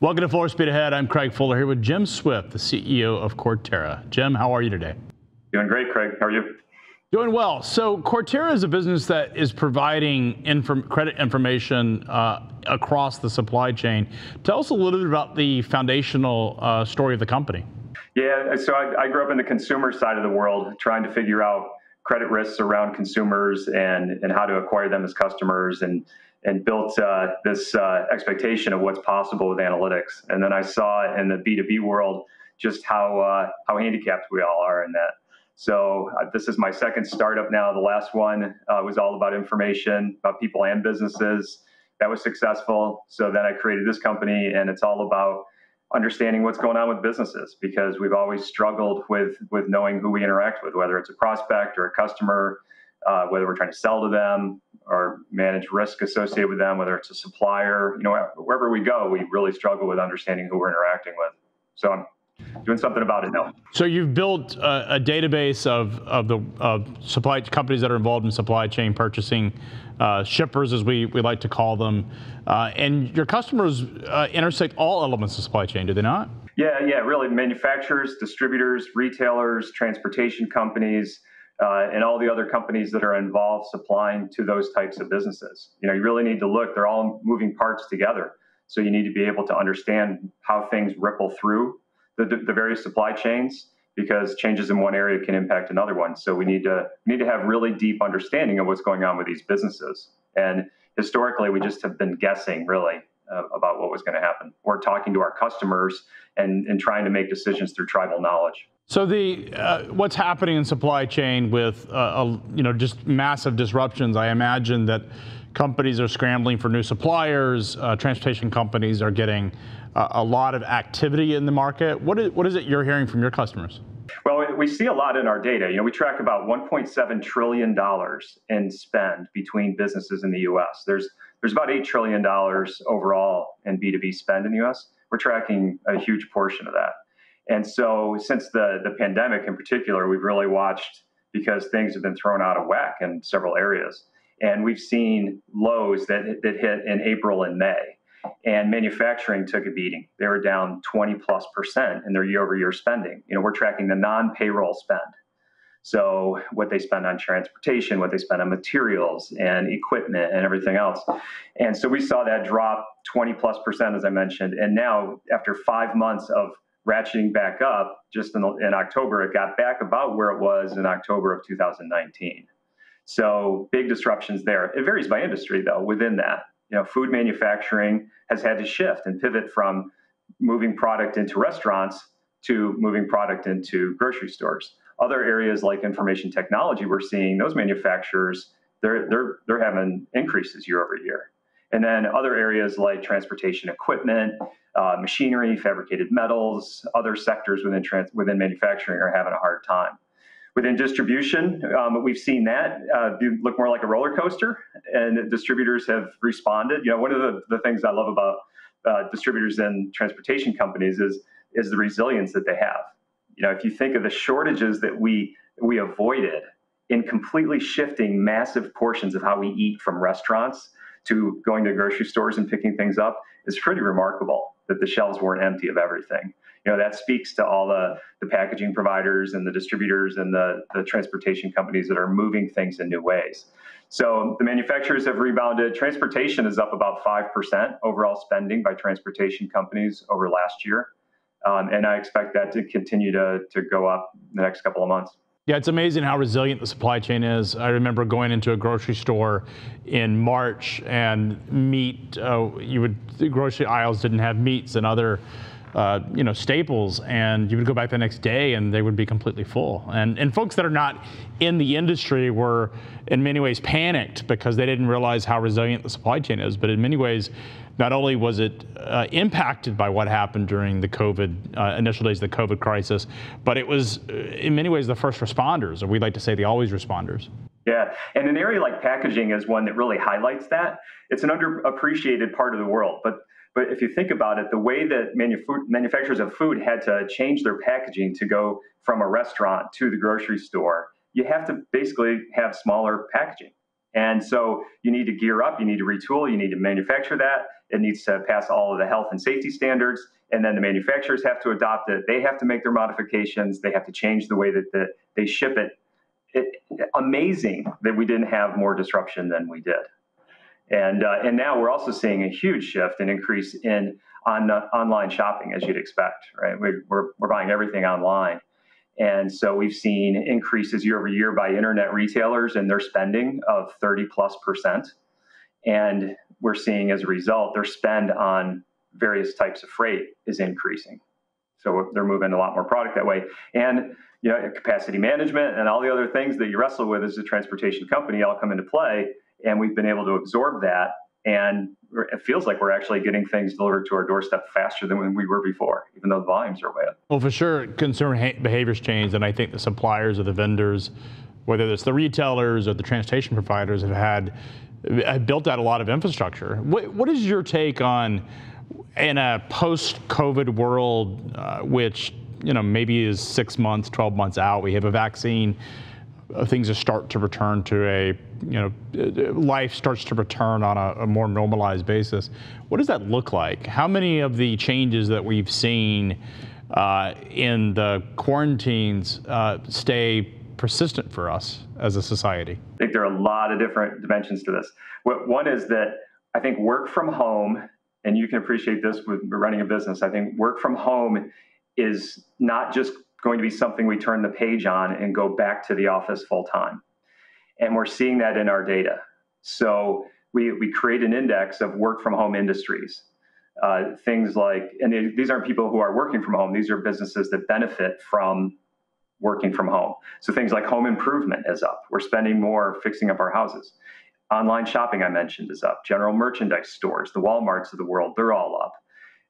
Welcome to Fuller Speed Ahead. I'm Craig Fuller here with Jim Swift, the CEO of Cortera. Jim, how are you today? Doing great, Craig. How are you? Doing well. So Cortera is a business that is providing inform- credit information uh, across the supply chain. Tell us a little bit about the foundational uh, story of the company. Yeah, so I, I, grew up in the consumer side of the world, trying to figure out credit risks around consumers and and how to acquire them as customers and and built uh, this uh, expectation of what's possible with analytics. And then I saw in the B2B world just how uh, how handicapped we all are in that. So uh, this is my second startup now. The last one uh, was all about information about people and businesses. That was successful. So then I created this company, and it's all about understanding what's going on with businesses because we've always struggled with with knowing who we interact with, whether it's a prospect or a customer, uh, whether we're trying to sell to them or manage risk associated with them, whether it's a supplier. You know, wherever we go, we really struggle with understanding who we're interacting with. So I'm doing something about it now. So you've built a, a database of, of the of supply companies that are involved in supply chain purchasing, uh, shippers as we, we like to call them, uh, and your customers uh, intersect all elements of supply chain, do they not? Yeah, yeah, really. Manufacturers, distributors, retailers, transportation companies uh, and all the other companies that are involved supplying to those types of businesses. You know, you really need to look, they're all moving parts together. So you need to be able to understand how things ripple through the, the various supply chains because changes in one area can impact another one. So we need to we need to have really deep understanding of what's going on with these businesses. And historically, we just have been guessing really uh, about what was going to happen. We're talking to our customers and, and trying to make decisions through tribal knowledge. So the uh, what's happening in supply chain with uh, a, you know just massive disruptions. I imagine that companies are scrambling for new suppliers. Uh, transportation companies are getting uh, a lot of activity in the market. What is what is it you're hearing from your customers? Well, we see a lot in our data. You know, we track about 1.7 trillion dollars in spend between businesses in the U.S. There's there's about eight trillion dollars overall in B2B spend in the U.S. We're tracking a huge portion of that. And so, since the, the pandemic in particular, we've really watched because things have been thrown out of whack in several areas. And we've seen lows that, that hit in April and May. And manufacturing took a beating. They were down 20 plus percent in their year over year spending. You know, we're tracking the non payroll spend. So, what they spend on transportation, what they spend on materials and equipment and everything else. And so, we saw that drop 20 plus percent, as I mentioned. And now, after five months of ratcheting back up just in, in October. It got back about where it was in October of 2019. So big disruptions there. It varies by industry though. Within that, you know, food manufacturing has had to shift and pivot from moving product into restaurants to moving product into grocery stores. Other areas like information technology, we're seeing those manufacturers they're they're they're having increases year over year. And then other areas like transportation equipment, uh, machinery, fabricated metals, other sectors within trans- within manufacturing are having a hard time. Within distribution, um, we've seen that uh, look more like a roller coaster, and distributors have responded. You know, one of the, the things I love about uh, distributors and transportation companies is is the resilience that they have. You know, if you think of the shortages that we we avoided in completely shifting massive portions of how we eat from restaurants to going to grocery stores and picking things up is pretty remarkable that the shelves weren't empty of everything. You know, that speaks to all the, the packaging providers and the distributors and the, the transportation companies that are moving things in new ways. So the manufacturers have rebounded. Transportation is up about 5% overall spending by transportation companies over last year. Um, and I expect that to continue to, to go up in the next couple of months. Yeah, it's amazing how resilient the supply chain is. I remember going into a grocery store in March and meat, uh, you would, the grocery aisles didn't have meats and other uh, you know, staples, and you would go back the next day and they would be completely full. And, and folks that are not in the industry were in many ways panicked because they didn't realize how resilient the supply chain is. But in many ways, not only was it uh, impacted by what happened during the COVID uh, initial days of the COVID crisis, but it was uh, in many ways the first responders, or we'd like to say the always responders. Yeah, and an area like packaging is one that really highlights that. It's an underappreciated part of the world, but but if you think about it, the way that manu- manufacturers of food had to change their packaging to go from a restaurant to the grocery store, you have to basically have smaller packaging. And so you need to gear up, you need to retool, you need to manufacture that, It needs to pass all of the health and safety standards, and then the manufacturers have to adopt it. They have to make their modifications. They have to change the way that the, they ship it. it. Amazing that we didn't have more disruption than we did. And, uh, and now we're also seeing a huge shift and increase in on, uh, online shopping, as you'd expect, right? We're, we're, we're buying everything online. And so we've seen increases year over year by internet retailers and their spending of 30 plus percent. And we're seeing as a result, their spend on various types of freight is increasing. So they're moving a lot more product that way. And you know, capacity management and all the other things that you wrestle with as a transportation company all come into play. And we've been able to absorb that. And it feels like we're actually getting things delivered to our doorstep faster than when we were before, even though the volumes are way up. Well, for sure, consumer behaviors change. And I think the suppliers or the vendors, whether it's the retailers or the transportation providers, have had built out a lot of infrastructure. What, what is your take on in a post-COVID world, uh, which you know maybe is six months, 12 months out, we have a vaccine, uh, things start to return to a you know uh, life starts to return on a, a, more normalized basis. What does that look like? How many of the changes that we've seen uh, in the quarantines uh, stay persistent for us as a society? I think there are a lot of different dimensions to this. One is that I think work from home and you can appreciate this with running a business. I think work from home is not just going to be something we turn the page on and go back to the office full time. And we're seeing that in our data. So we, we create an index of work from home industries. Uh, things like, and these aren't people who are working from home, these are businesses that benefit from working from home. So things like home improvement is up. We're spending more fixing up our houses. Online shopping, I mentioned, is up. General merchandise stores, the Walmarts of the world, they're all up.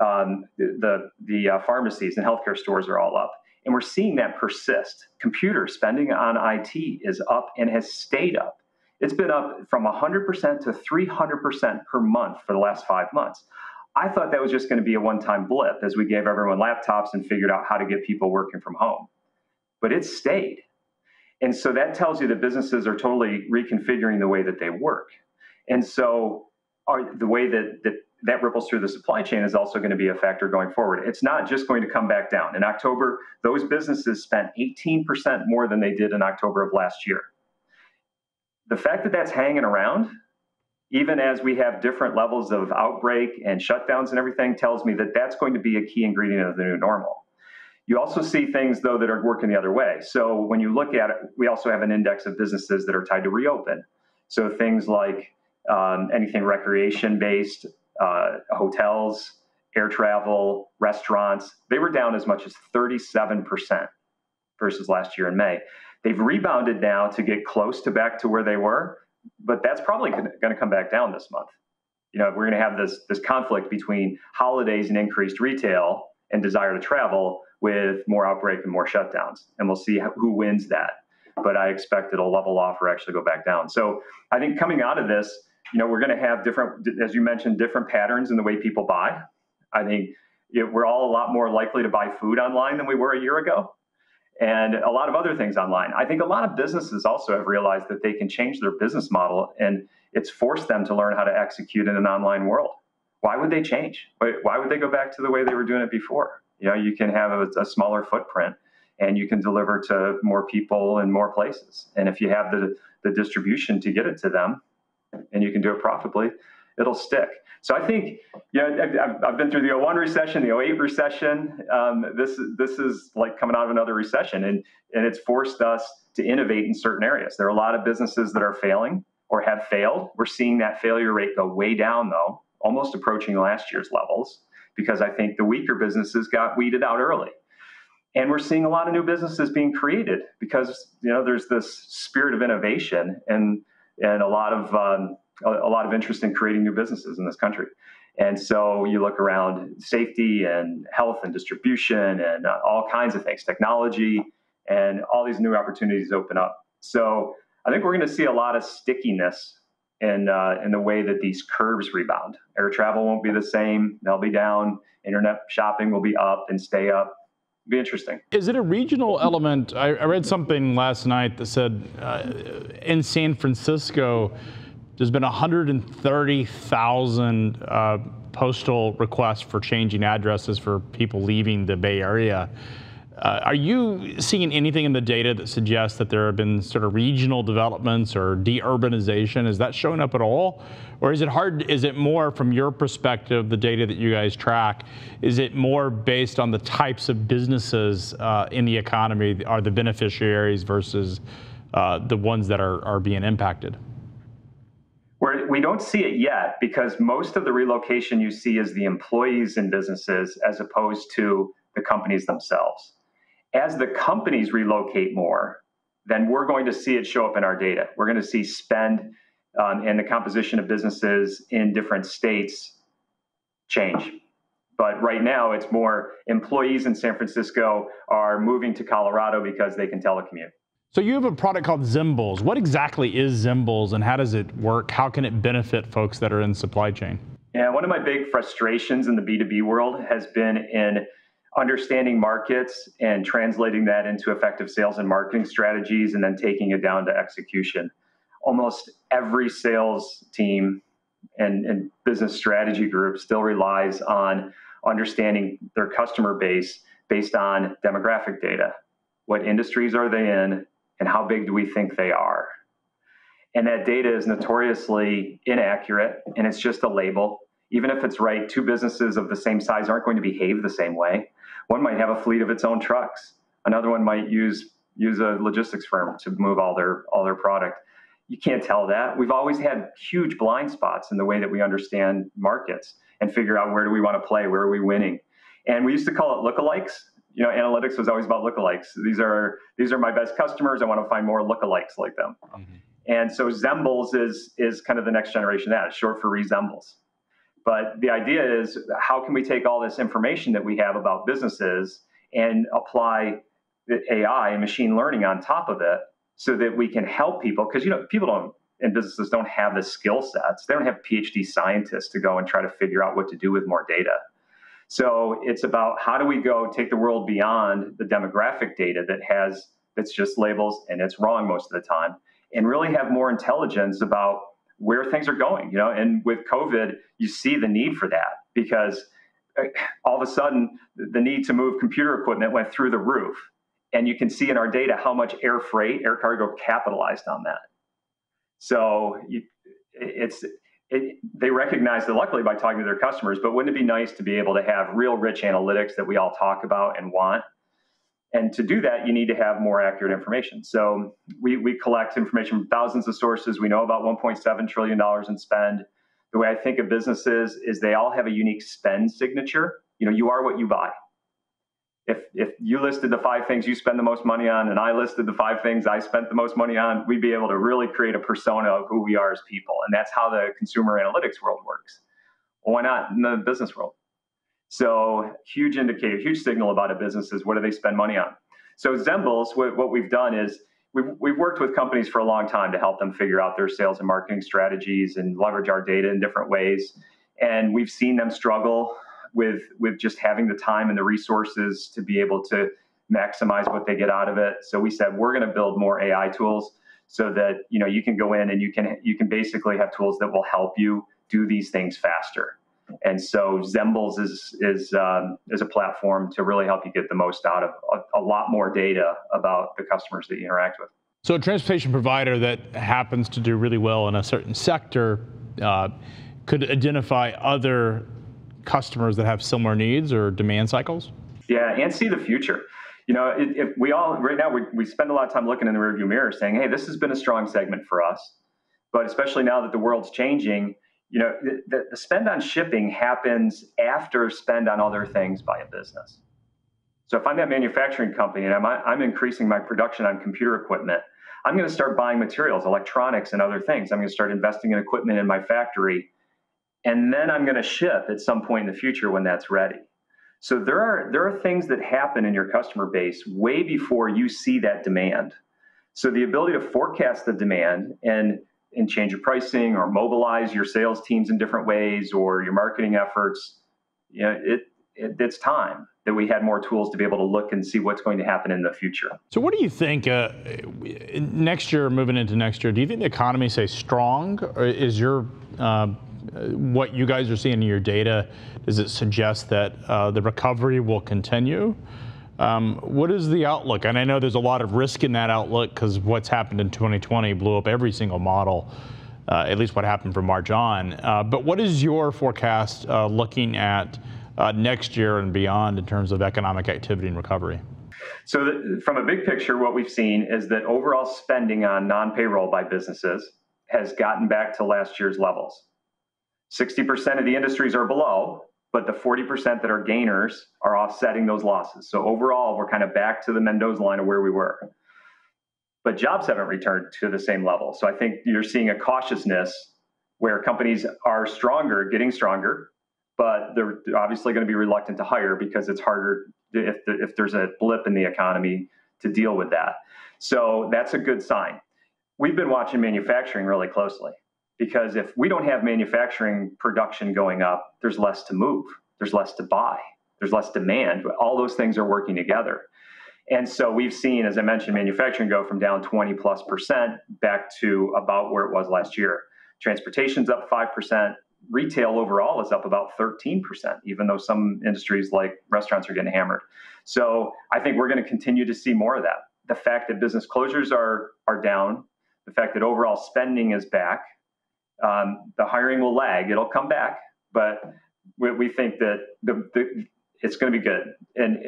Um, the the uh, pharmacies and healthcare stores are all up. And we're seeing that persist. Computer spending on IT is up and has stayed up. It's been up from 100% to 300% per month for the last five months. I thought that was just going to be a one time blip as we gave everyone laptops and figured out how to get people working from home. But it stayed. And so that tells you that businesses are totally reconfiguring the way that they work. And so are, the way that, that that ripples through the supply chain is also going to be a factor going forward. It's not just going to come back down. In October, those businesses spent 18% more than they did in October of last year. The fact that that's hanging around, even as we have different levels of outbreak and shutdowns and everything, tells me that that's going to be a key ingredient of the new normal. You also see things, though, that are working the other way. So when you look at it, we also have an index of businesses that are tied to reopen. So things like um, anything recreation based, uh, hotels, air travel, restaurants, they were down as much as 37% versus last year in May. They've rebounded now to get close to back to where they were, but that's probably going to come back down this month. You know, we're going to have this this conflict between holidays and increased retail and desire to travel with more outbreak and more shutdowns. And we'll see who wins that. But I expect it'll level off or actually go back down. So I think coming out of this, you know, we're going to have different, as you mentioned, different patterns in the way people buy. I think we're all a lot more likely to buy food online than we were a year ago and a lot of other things online. I think a lot of businesses also have realized that they can change their business model and it's forced them to learn how to execute in an online world. Why would they change? Why would they go back to the way they were doing it before? You know, you can have a, a smaller footprint and you can deliver to more people in more places. And if you have the, the distribution to get it to them and you can do it profitably, it'll stick. So I think, you know, I've, I've been through the 01 recession, the 08 recession. Um, this, this is like coming out of another recession and, and it's forced us to innovate in certain areas. There are a lot of businesses that are failing or have failed. We're seeing that failure rate go way down though, almost approaching last year's levels because I think the weaker businesses got weeded out early. And we're seeing a lot of new businesses being created because you know there's this spirit of innovation and and a lot of um, a, lot of interest in creating new businesses in this country. And so you look around safety and health and distribution and uh, all kinds of things, technology, and all these new opportunities open up. So I think we're going to see a lot of stickiness in uh, in the way that these curves rebound. Air travel won't be the same; they'll be down. Internet shopping will be up and stay up. Be interesting. Is it a regional element? I, I read something last night that said uh, in San Francisco, there's been 130,000 uh, postal requests for changing addresses for people leaving the Bay Area. Uh, are you seeing anything in the data that suggests that there have been sort of regional developments or deurbanization? Is that showing up at all? Or is it hard, is it more from your perspective, the data that you guys track, is it more based on the types of businesses uh, in the economy are the beneficiaries versus uh, the ones that are, are being impacted? We're, we do not see it yet because most of the relocation you see is the employees in businesses as opposed to the companies themselves as the companies relocate more, then we're going to see it show up in our data. We're going to see spend um, and the composition of businesses in different states change. But right now, it's more employees in San Francisco are moving to Colorado because they can telecommute. So you have a product called Zymbles. What exactly is Zymbles and how does it work? How can it benefit folks that are in supply chain? Yeah, one of my big frustrations in the B2B world has been in understanding markets and translating that into effective sales and marketing strategies and then taking it down to execution. Almost every sales team and, and business strategy group still relies on understanding their customer base based on demographic data. What industries are they in, and how big do we think they are? And that data is notoriously inaccurate, and it's just a label. Even if it's right, two businesses of the same size aren't going to behave the same way. One might have a fleet of its own trucks. Another one might use use a logistics firm to move all their all their product. You can't tell that. We've always had huge blind spots in the way that we understand markets and figure out where do we want to play, where are we winning. And we used to call it lookalikes. You know, analytics was always about lookalikes. These are these are my best customers. I want to find more lookalikes like them. Mm-hmm. And so Zymbles is is kind of the next generation of that. It's short for resembles. But the idea is how can we take all this information that we have about businesses and apply the AI and machine learning on top of it so that we can help people? Because, you know, people don't, and businesses don't have the skill sets. They don't have PhD scientists to go and try to figure out what to do with more data. So it's about how do we go take the world beyond the demographic data that has that's just labels and it's wrong most of the time and really have more intelligence about where things are going, you know, and with COVID, you see the need for that because uh, all of a sudden the need to move computer equipment went through the roof. And you can see in our data how much air freight, air cargo capitalized on that. So you, it's, it, they recognize that luckily by talking to their customers, but wouldn't it be nice to be able to have real rich analytics that we all talk about and want and to do that, you need to have more accurate information. So we, we collect information from thousands of sources. We know about $1.7 trillion in spend. The way I think of businesses is they all have a unique spend signature. You know, you are what you buy. If, if you listed the five things you spend the most money on and I listed the five things I spent the most money on, we'd be able to really create a persona of who we are as people. And that's how the consumer analytics world works. Why not in the business world? So huge indicator, huge signal about a business is what do they spend money on. So Zymbles, what we've done is we've, we've worked with companies for a long time to help them figure out their sales and marketing strategies and leverage our data in different ways. And we've seen them struggle with, with just having the time and the resources to be able to maximize what they get out of it. So we said we're going to build more AI tools so that you know you can go in and you can you can basically have tools that will help you do these things faster. And so Zymbles is is um, is a platform to really help you get the most out of a, a, lot more data about the customers that you interact with. So a transportation provider that happens to do really well in a certain sector uh, could identify other customers that have similar needs or demand cycles. Yeah, and see the future. You know, if we all right now we, we spend a lot of time looking in the rearview mirror, saying, "Hey, this has been a strong segment for us," but especially now that the world's changing you know, the, the spend on shipping happens after spend on other things by a business. So if I'm that manufacturing company and I'm, I'm increasing my production on computer equipment, I'm going to start buying materials, electronics, and other things. I'm going to start investing in equipment in my factory. And then I'm going to ship at some point in the future when that's ready. So there are there are things that happen in your customer base way before you see that demand. So the ability to forecast the demand and and change your pricing or mobilize your sales teams in different ways or your marketing efforts, you know, it, it, it's time that we had more tools to be able to look and see what's going to happen in the future. So, what do you think uh, next year, moving into next year? Do you think the economy stays strong, or is your uh, what you guys are seeing in your data, does it suggest that uh, the recovery will continue? Um, what is the outlook? And I know there's a lot of risk in that outlook because what's happened in 2020 blew up every single model, uh, at least what happened from March on. Uh, but what is your forecast uh, looking at uh, next year and beyond in terms of economic activity and recovery? So, the, from a big picture, what we've seen is that overall spending on non payroll by businesses has gotten back to last year's levels. 60% of the industries are below, but the 40% that are gainers are offsetting those losses. So overall, we're kind of back to the Mendoza line of where we were. But jobs haven't returned to the same level. So I think you're seeing a cautiousness where companies are stronger, getting stronger, but they're obviously going to be reluctant to hire because it's harder if, if there's a blip in the economy to deal with that. So that's a good sign. We've been watching manufacturing really closely because if we don't have manufacturing production going up, there's less to move, there's less to buy, there's less demand. All those things are working together. And so we've seen, as I mentioned, manufacturing go from down 20 plus percent back to about where it was last year. Transportation's up 5%. Retail overall is up about 13%, even though some industries like restaurants are getting hammered. So I think we're going to continue to see more of that. The fact that business closures are, are down, the fact that overall spending is back, um, the hiring will lag. It'll come back, but we, we think that the, the, it's going to be good and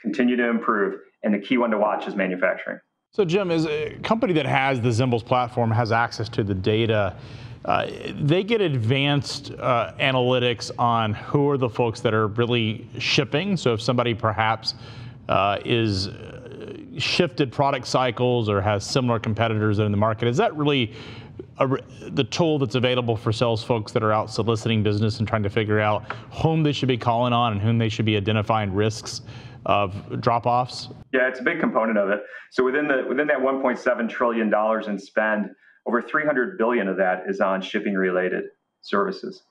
continue to improve. And the key one to watch is manufacturing. So, Jim, as a company that has the Zymbles platform, has access to the data, uh, they get advanced uh, analytics on who are the folks that are really shipping. So, if somebody perhaps uh, is shifted product cycles or has similar competitors in the market, is that really a, the tool that's available for sales folks that are out soliciting business and trying to figure out whom they should be calling on and whom they should be identifying risks of drop-offs? Yeah, it's a big component of it. So within the within that 1.7 trillion dollars in spend, over 300 billion of that is on shipping related services.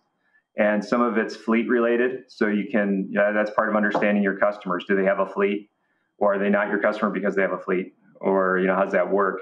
And some of it's fleet related, so you can that's part of understanding your customers. Do they have a fleet or are they not your customer because they have a fleet? Or you know, how does that work?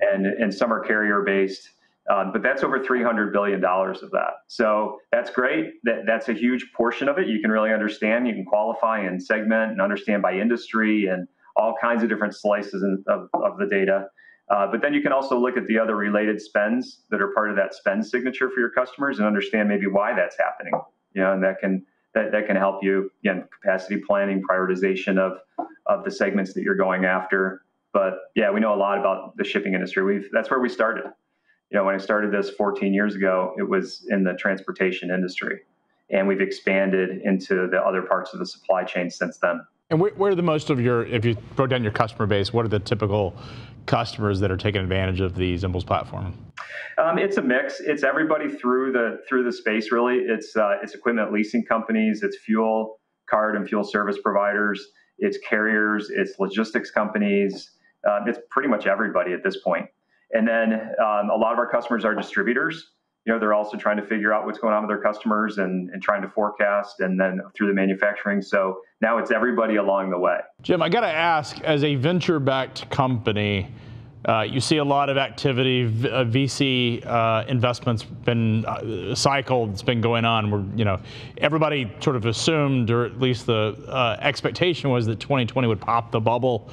And and some are carrier based um, but that's over $300 billion of that. So that's great. That, that's a huge portion of it. You can really understand, you can qualify and segment and understand by industry and all kinds of different slices of, of the data. Uh, but then you can also look at the other related spends that are part of that spend signature for your customers and understand maybe why that's happening. You know, and that can that, that can help you again capacity planning, prioritization of of the segments that you're going after. But yeah, we know a lot about the shipping industry. We've that's where we started you know, when I started this 14 years ago, it was in the transportation industry. And we've expanded into the other parts of the supply chain since then. And where, where are the most of your, if you broke down your customer base, what are the typical customers that are taking advantage of the Zymbles platform? Um, it's a mix. It's everybody through the through the space. Really, it's uh, it's equipment leasing companies, it's fuel card and fuel service providers, it's carriers, it's logistics companies. Um, it's pretty much everybody at this point. And then um, a lot of our customers are distributors. You know, they're also trying to figure out what's going on with their customers and, and trying to forecast and then through the manufacturing. So now it's everybody along the way. Jim, I got to ask as a venture backed company, uh, you see a lot of activity. V- uh, VC uh, investments been uh. It's been going on. Where you know everybody sort of assumed, or at least the uh, expectation was that 2020 would pop the bubble.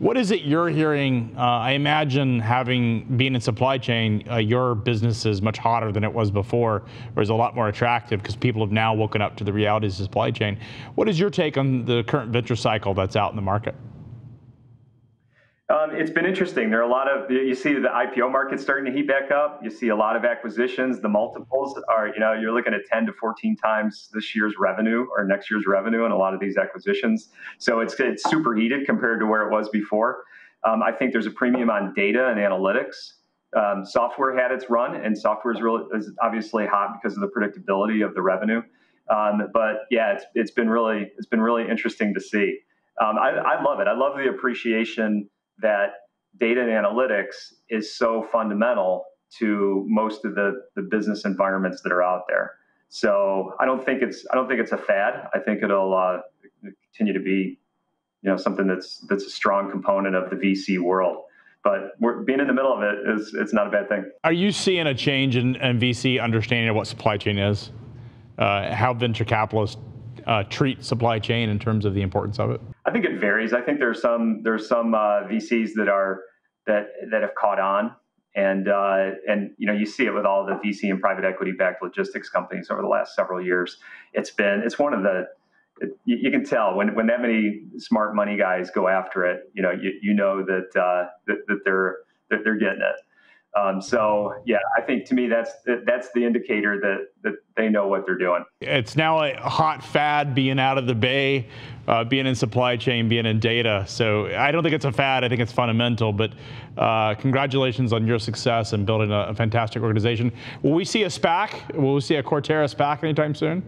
What is it you're hearing? Uh, I imagine having been in supply chain, uh, your business is much hotter than it was before, or is a lot more attractive because people have now woken up to the realities of supply chain. What is your take on the current venture cycle that's out in the market? Um, it's been interesting. There are a lot of you see the IPO market starting to heat back up. You see a lot of acquisitions. The multiples are you know you're looking at 10 to 14 times this year's revenue or next year's revenue in a lot of these acquisitions. So it's it's super heated compared to where it was before. Um, I think there's a premium on data and analytics. Um, software had its run, and software is really is obviously hot because of the predictability of the revenue. Um, but yeah, it's it's been really it's been really interesting to see. Um, I, I love it. I love the appreciation that data and analytics is so fundamental to most of the, the business environments that are out there. So I don't think it's I don't think it's a fad. I think it'll uh, continue to be you know something that's that's a strong component of the VC world. but we're, being in the middle of it is it's not a bad thing. Are you seeing a change in, in VC understanding of what supply chain is? Uh, how venture capitalists uh, treat supply chain in terms of the importance of it? I think it varies. I think there's some there's some uh, VCs that are that that have caught on, and uh, and you know you see it with all the VC and private equity backed logistics companies over the last several years. It's been it's one of the it, you, can tell when, when that many smart money guys go after it, you know, you, you know that, uh, that, that they're, that they're getting it. Um, so yeah, I think to me that's that's the indicator that that they know what they're doing. It's now a hot fad being out of the bay, uh, being in supply chain, being in data. So I don't think it's a fad. I think it's fundamental. But uh, congratulations on your success and building a, a, fantastic organization. Will we see a SPAC? Will we see a Cortera SPAC anytime soon?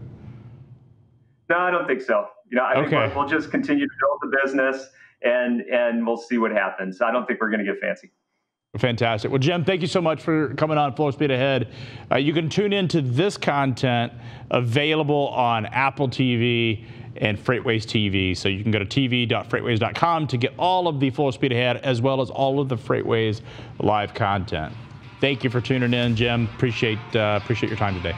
No, I don't think so. You know, I okay. think we'll just continue to build the business and and we'll see what happens. I don't think we're going to get fancy. Fantastic. Well, Jim, thank you so much for coming on Full Speed Ahead. Uh, you can tune into this content available on Apple TV and FreightWaves TV. So you can go to tv.freightwaves.com to get all of the Full Speed Ahead as well as all of the FreightWaves live content. Thank you for tuning in, Jim. Appreciate uh, appreciate your time today.